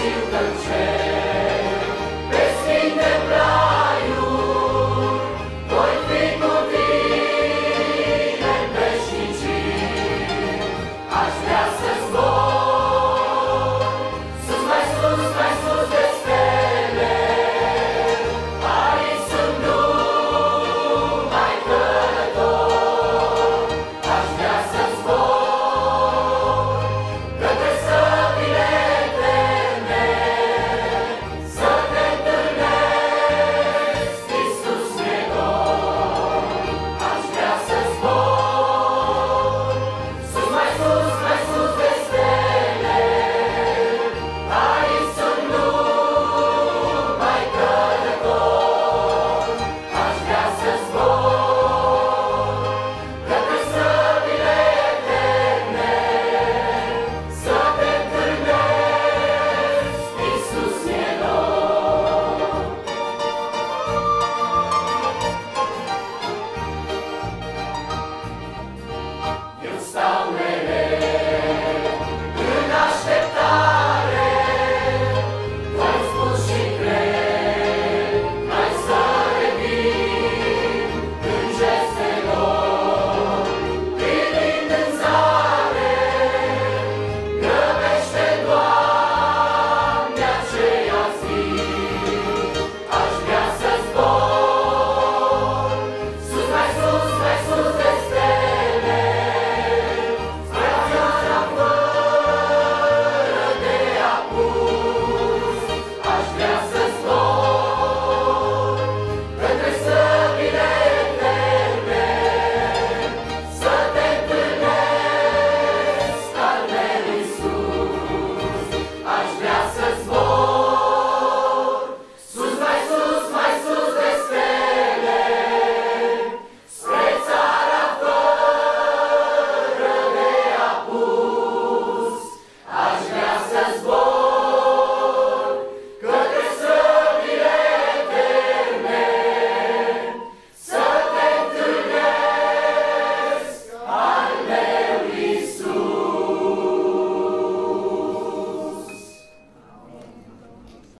to the trail.